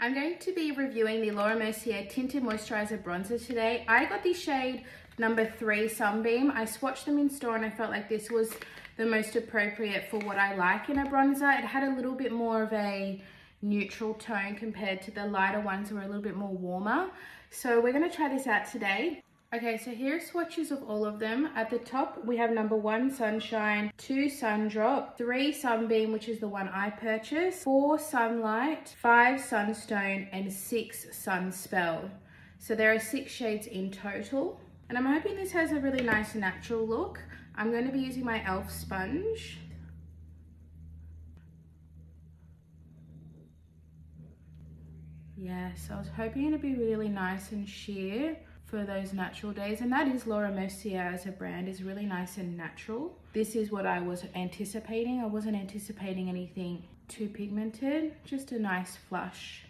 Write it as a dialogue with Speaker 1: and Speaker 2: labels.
Speaker 1: I'm going to be reviewing the Laura Mercier Tinted Moisturizer Bronzer today. I got the shade number three Sunbeam. I swatched them in store and I felt like this was the most appropriate for what I like in a bronzer. It had a little bit more of a neutral tone compared to the lighter ones that were a little bit more warmer. So we're gonna try this out today. Okay, so here are swatches of all of them. At the top, we have number one, Sunshine, two, Sundrop, three, Sunbeam, which is the one I purchased, four, Sunlight, five, Sunstone, and six, Sunspell. So there are six shades in total. And I'm hoping this has a really nice natural look. I'm going to be using my e.l.f. sponge. Yes, I was hoping it'd be really nice and sheer for those natural days and that is Laura Mercier as a brand is really nice and natural. This is what I was anticipating. I wasn't anticipating anything too pigmented, just a nice flush